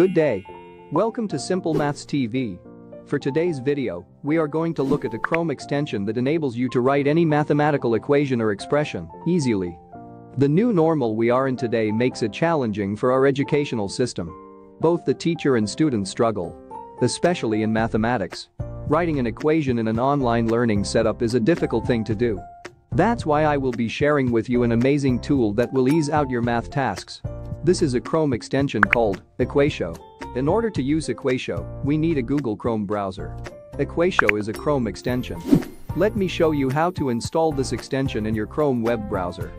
Good day. Welcome to Simple Maths TV. For today's video, we are going to look at a Chrome extension that enables you to write any mathematical equation or expression easily. The new normal we are in today makes it challenging for our educational system. Both the teacher and student struggle. Especially in mathematics. Writing an equation in an online learning setup is a difficult thing to do. That's why I will be sharing with you an amazing tool that will ease out your math tasks. This is a Chrome extension called Equatio. In order to use Equatio, we need a Google Chrome browser. Equatio is a Chrome extension. Let me show you how to install this extension in your Chrome web browser.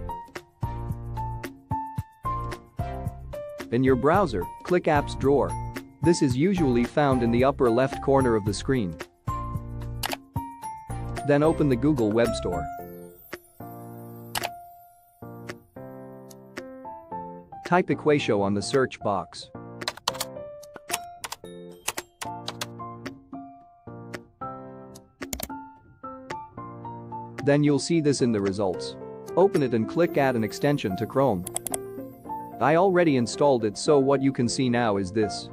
In your browser, click Apps drawer. This is usually found in the upper left corner of the screen. Then open the Google Web Store. Type Equatio on the search box. Then you'll see this in the results. Open it and click Add an extension to Chrome. I already installed it so what you can see now is this.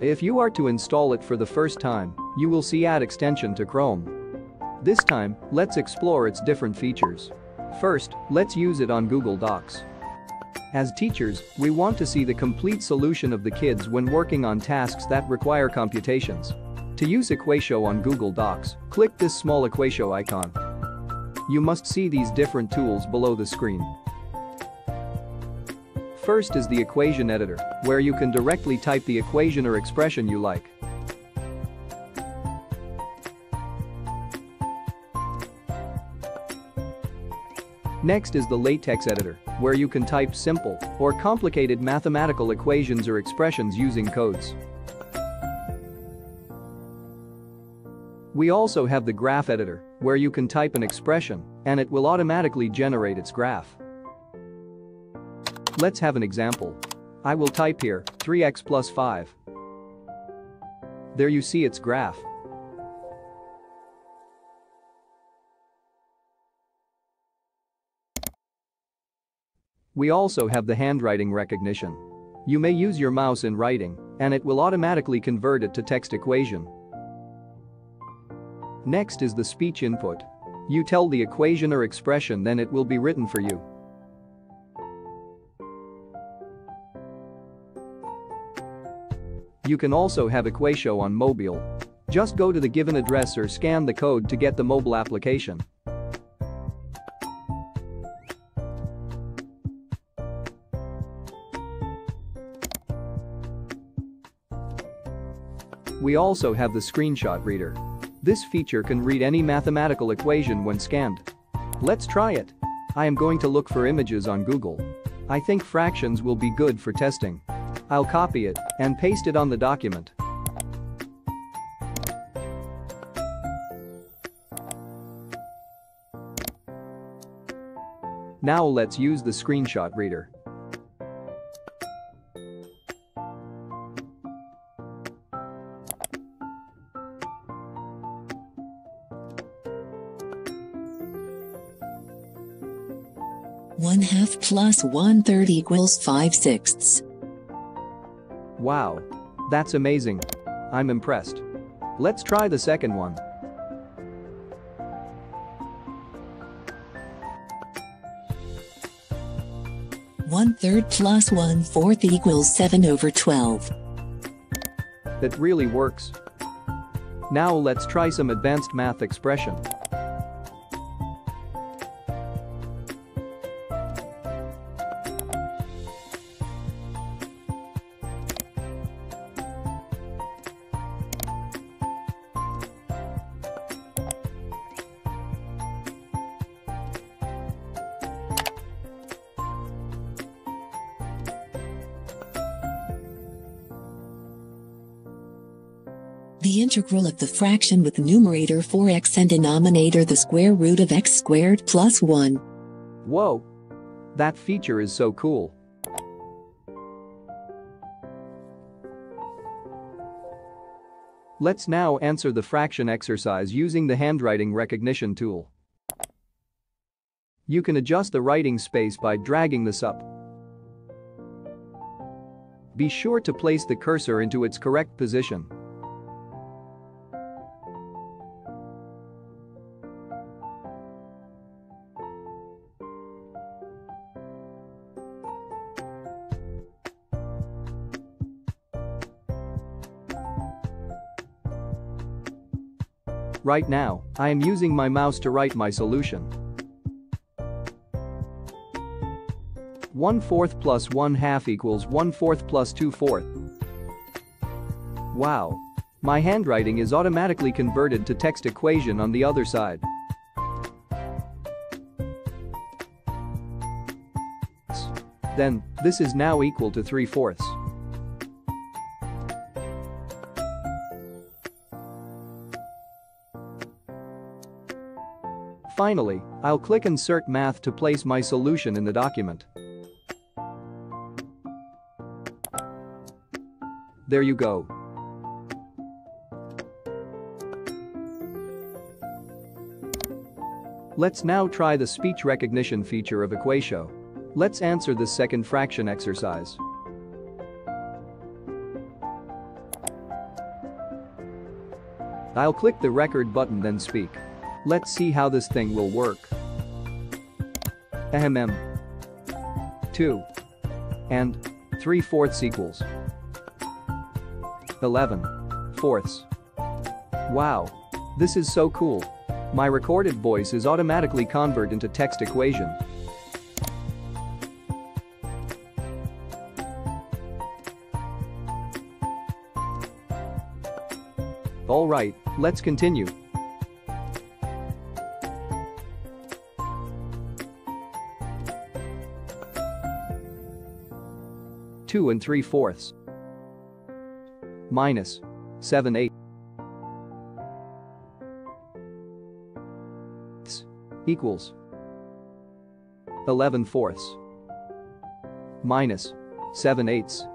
If you are to install it for the first time, you will see Add extension to Chrome. This time, let's explore its different features. First, let's use it on Google Docs. As teachers, we want to see the complete solution of the kids when working on tasks that require computations. To use Equatio on Google Docs, click this small Equatio icon. You must see these different tools below the screen. First is the equation editor, where you can directly type the equation or expression you like. Next is the LaTeX editor, where you can type simple or complicated mathematical equations or expressions using codes. We also have the graph editor, where you can type an expression and it will automatically generate its graph. Let's have an example. I will type here 3x plus 5. There you see its graph. We also have the handwriting recognition. You may use your mouse in writing, and it will automatically convert it to text equation. Next is the speech input. You tell the equation or expression then it will be written for you. You can also have Equatio on mobile. Just go to the given address or scan the code to get the mobile application. We also have the screenshot reader. This feature can read any mathematical equation when scanned. Let's try it. I am going to look for images on Google. I think fractions will be good for testing. I'll copy it and paste it on the document. Now let's use the screenshot reader. One half plus one third equals five sixths. Wow. That's amazing. I'm impressed. Let's try the second one. One third plus one fourth equals seven over twelve. That really works. Now let's try some advanced math expression. The integral of the fraction with numerator 4x and denominator the square root of x squared plus 1. Whoa. That feature is so cool. Let's now answer the fraction exercise using the handwriting recognition tool. You can adjust the writing space by dragging this up. Be sure to place the cursor into its correct position. Right now, I am using my mouse to write my solution. 1 fourth plus 1 half equals 1 fourth plus 2 fourth. Wow. My handwriting is automatically converted to text equation on the other side. Then, this is now equal to 3 fourths. Finally, I'll click Insert Math to place my solution in the document. There you go. Let's now try the speech recognition feature of Equatio. Let's answer this second fraction exercise. I'll click the record button then speak. Let's see how this thing will work. Ahem. 2. And 3 fourths equals 11 fourths. Wow. This is so cool. My recorded voice is automatically converted into text equation. Alright, let's continue. 2 and 3 fourths. Minus 7 eighths equals 11 fourths. Minus 7 eighths.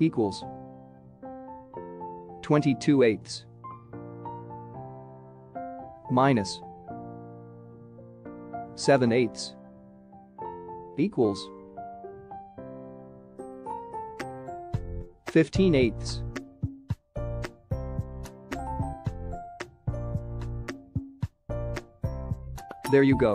Equals 22 eighths minus 7 eighths equals 15 eighths. There you go.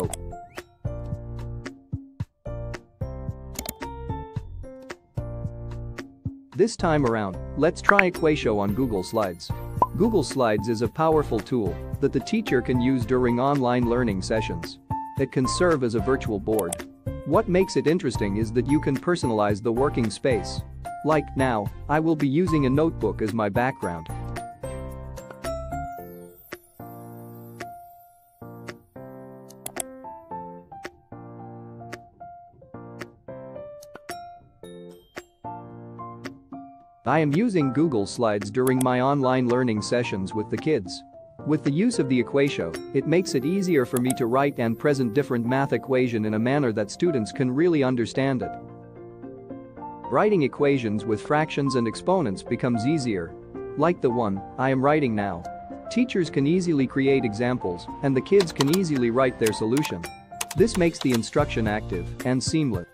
This time around, let's try Equatio on Google Slides. Google Slides is a powerful tool that the teacher can use during online learning sessions. It can serve as a virtual board. What makes it interesting is that you can personalize the working space. Like now, I will be using a notebook as my background. I am using Google Slides during my online learning sessions with the kids. With the use of the Equatio, it makes it easier for me to write and present different math equation in a manner that students can really understand it. Writing equations with fractions and exponents becomes easier. Like the one I am writing now. Teachers can easily create examples, and the kids can easily write their solution. This makes the instruction active and seamless.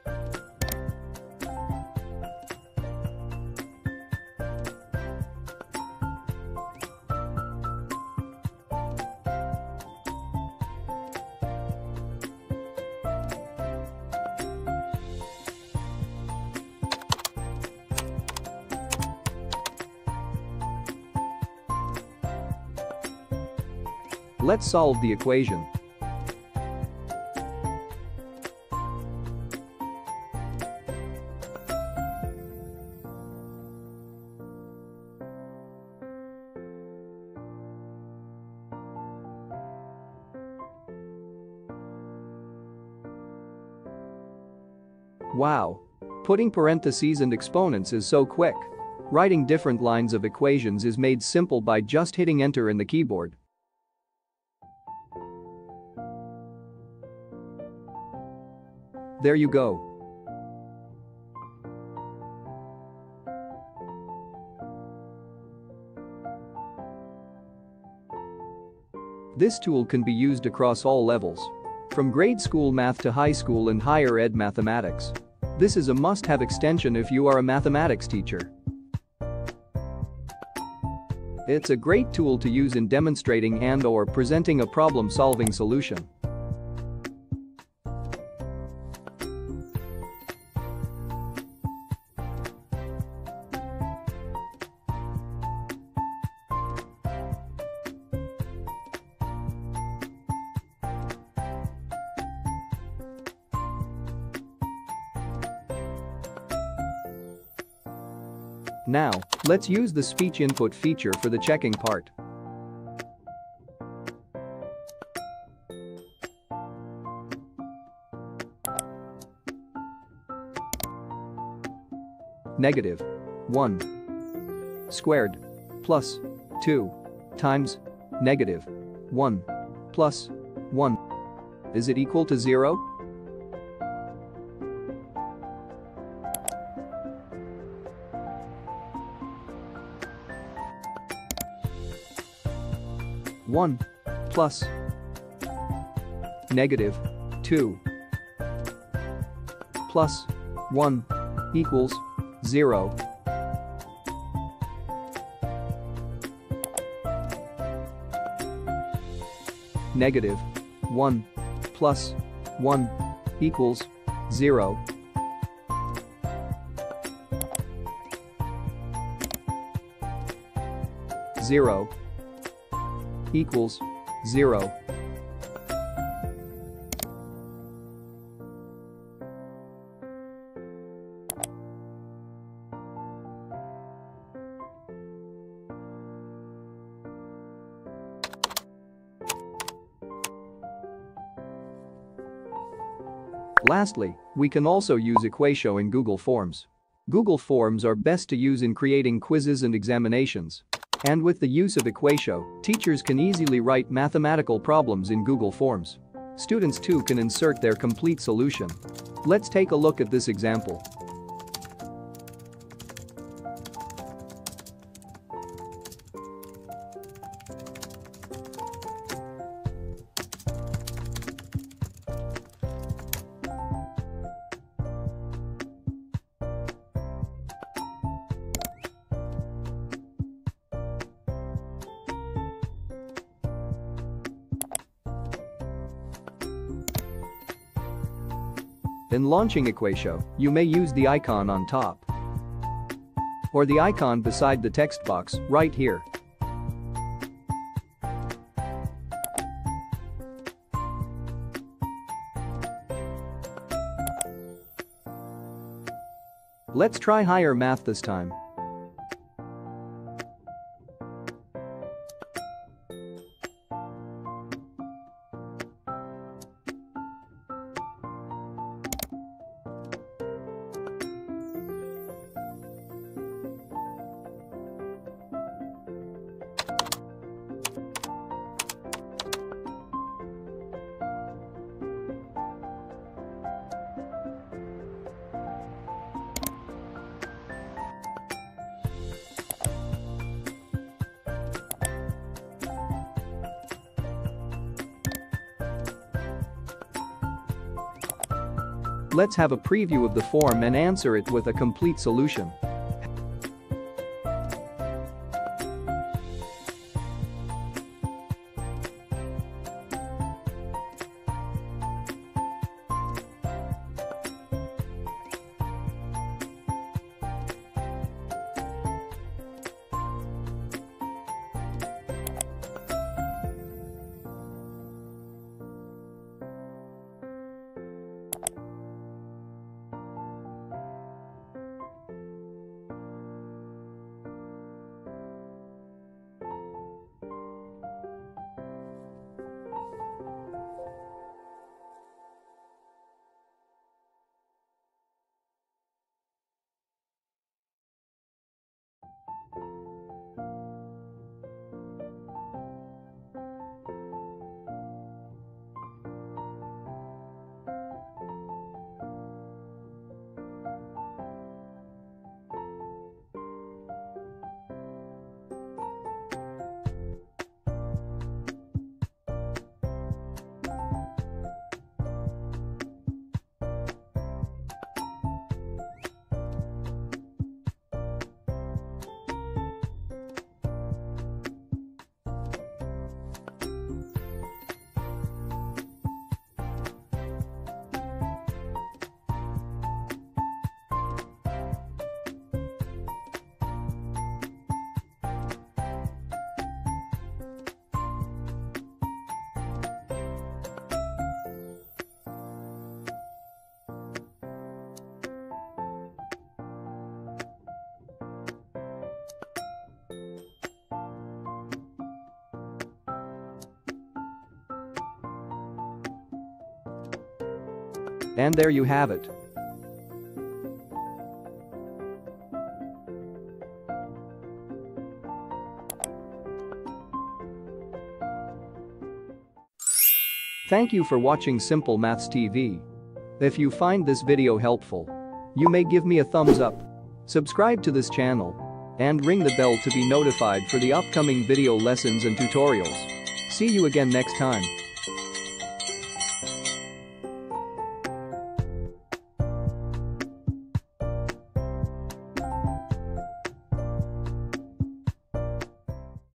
Let's solve the equation. Wow. Putting parentheses and exponents is so quick. Writing different lines of equations is made simple by just hitting enter in the keyboard. There you go. This tool can be used across all levels. From grade school math to high school and higher ed mathematics. This is a must-have extension if you are a mathematics teacher. It's a great tool to use in demonstrating and or presenting a problem-solving solution. Let's use the speech input feature for the checking part. Negative. 1 squared. Plus. 2 times. Negative. 1 plus. 1. Is it equal to 0? One plus negative two plus one equals zero. Negative 1 plus 1 equals 0. Zero equals 0. Lastly, we can also use Equatio in Google Forms. Google Forms are best to use in creating quizzes and examinations. And with the use of Equatio, teachers can easily write mathematical problems in Google Forms. Students too can insert their complete solution. Let's take a look at this example. In launching Equatio, you may use the icon on top or the icon beside the text box right here. Let's try higher math this time. Let's have a preview of the form and answer it with a complete solution. And there you have it. Thank you for watching Simple Maths TV. If you find this video helpful, you may give me a thumbs up, subscribe to this channel, and ring the bell to be notified for the upcoming video lessons and tutorials. See you again next time.